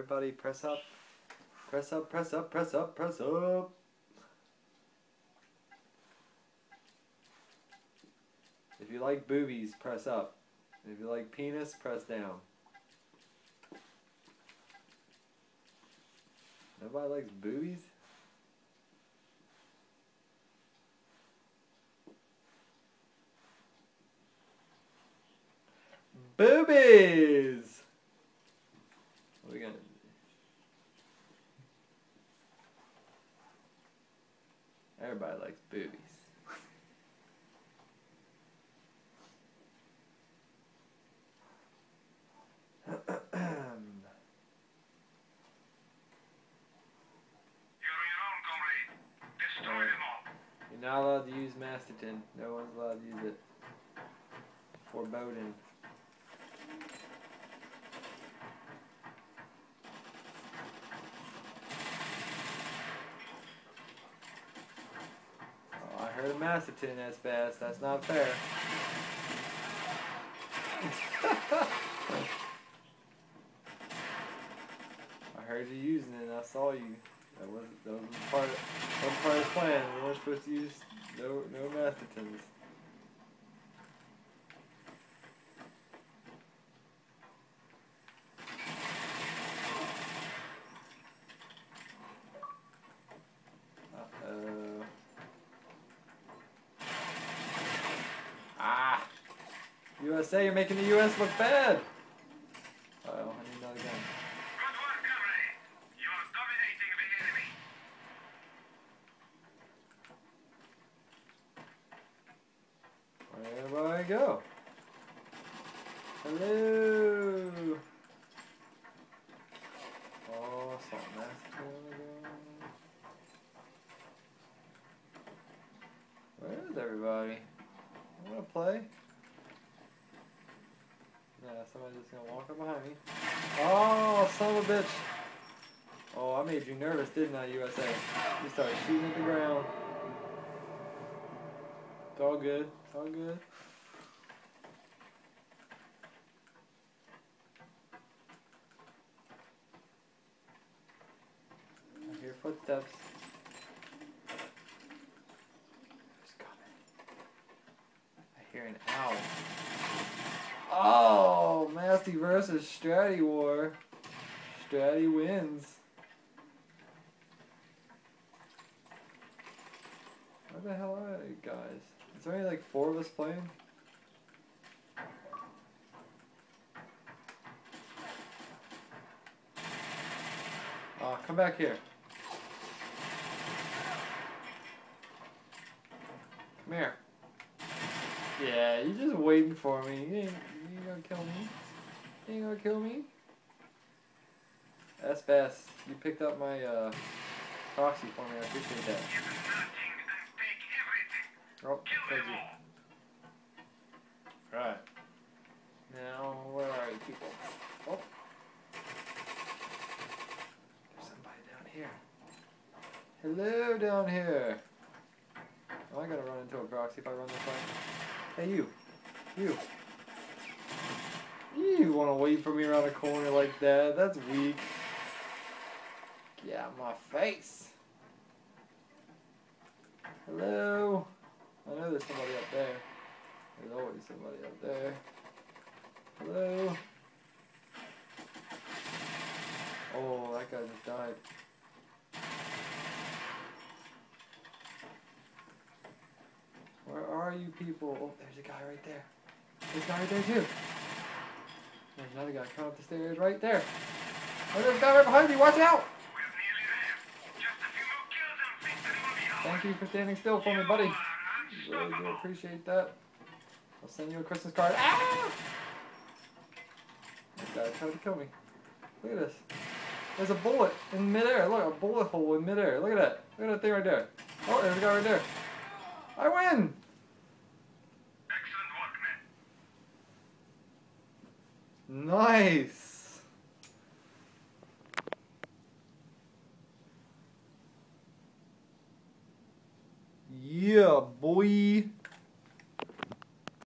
Everybody press up. Press up, press up, press up, press up. If you like boobies, press up. If you like penis, press down. Nobody likes boobies? Boobies! What are we gonna Everybody likes boobies. You're on your own, comrade. Destroy them all. You're not allowed to use Masterton. No one's allowed to use it. Foreboding. Oh, I heard a Masterton that's fast. That's not fair. I heard you using it and I saw you. That wasn't that was part of, part of the plan. We weren't supposed to use no no Mastertons. Uh-oh. Ah! USA, you're making the US look bad! Uh oh, I need dominating the enemy. Wherever I go. Hello. Oh, on. Where is everybody? I wanna play. Yeah, somebody's just gonna walk up behind me. Oh, son of a bitch. Oh, I made you nervous, didn't I, USA? You started shooting at the ground. It's all good. It's all good. I hear footsteps. Who's coming? I hear an owl. Versus Stratty War. Stratty wins. Where the hell are you guys? Is there only like four of us playing? Oh, come back here. Come here. Yeah, you're just waiting for me. You ain't, you ain't gonna kill me. You ain't gonna kill me. That's fast. You picked up my uh, proxy for me. I appreciate that. Give them nothing and take everything. Oh, Kill thank them you. all. Right. Now, where are you people? Oh. There's somebody down here. Hello down here. Oh, I gotta run into a proxy if I run this way. Hey, you. You. You wanna wait for me around the corner like that? That's weak. Get out my face. Hello. I know there's somebody up there. There's always somebody up there. Hello? Oh, that guy just died. Where are you people? Oh, there's a guy right there. There's a guy right there too. There's another guy coming up the stairs right there. Oh, there's a guy right behind you. Watch out! Thank you for standing still for me, buddy. Really do appreciate that. I'll send you a Christmas card. Ah! This guy tried to kill me. Look at this. There's a bullet in midair. Look, a bullet hole in midair. Look at that. Look at that thing right there. Oh, there's a guy right there. I win! Nice! Yeah, boy!